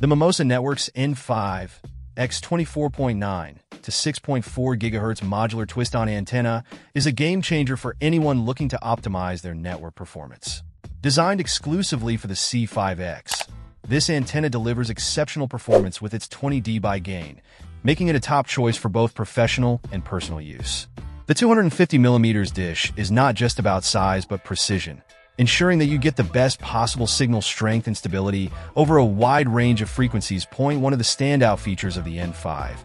The Mimosa Network's N5 X24.9 to 6.4 GHz modular twist-on antenna is a game changer for anyone looking to optimize their network performance. Designed exclusively for the C5X, this antenna delivers exceptional performance with its 20 dBi gain, making it a top choice for both professional and personal use. The 250mm dish is not just about size but precision, ensuring that you get the best possible signal strength and stability over a wide range of frequencies. Point one of the standout features of the N5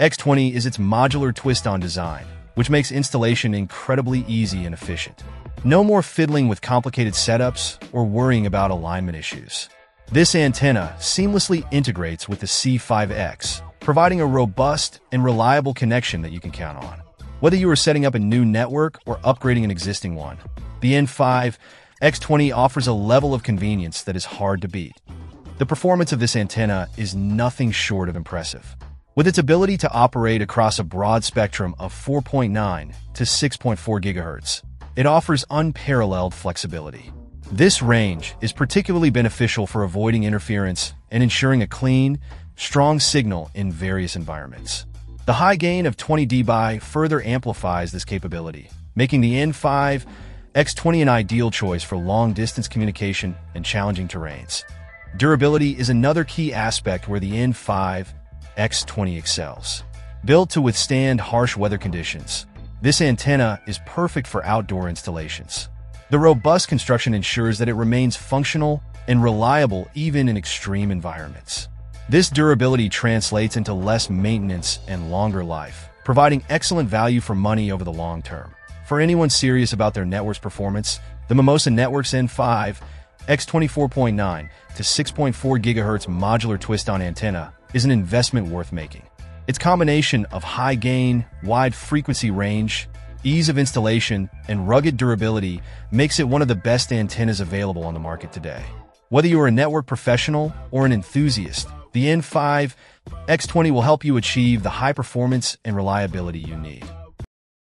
X20 is its modular twist-on design, which makes installation incredibly easy and efficient. No more fiddling with complicated setups or worrying about alignment issues. This antenna seamlessly integrates with the C5X, providing a robust and reliable connection that you can count on. Whether you are setting up a new network or upgrading an existing one, the N5 X20 offers a level of convenience that is hard to beat. The performance of this antenna is nothing short of impressive. With its ability to operate across a broad spectrum of 4.9 to 6.4 GHz, it offers unparalleled flexibility. This range is particularly beneficial for avoiding interference and ensuring a clean, strong signal in various environments. The high gain of 20 dBi further amplifies this capability, making the N5 X20 an ideal choice for long-distance communication and challenging terrains. Durability is another key aspect where the N5 X20 excels. Built to withstand harsh weather conditions, this antenna is perfect for outdoor installations. The robust construction ensures that it remains functional and reliable even in extreme environments. This durability translates into less maintenance and longer life, providing excellent value for money over the long term. For anyone serious about their network's performance, the Mimosa Networks N5 X24.9 to 6.4 GHz modular twist-on antenna is an investment worth making. Its combination of high gain, wide frequency range, ease of installation, and rugged durability makes it one of the best antennas available on the market today. Whether you are a network professional or an enthusiast, the N5 X20 will help you achieve the high performance and reliability you need.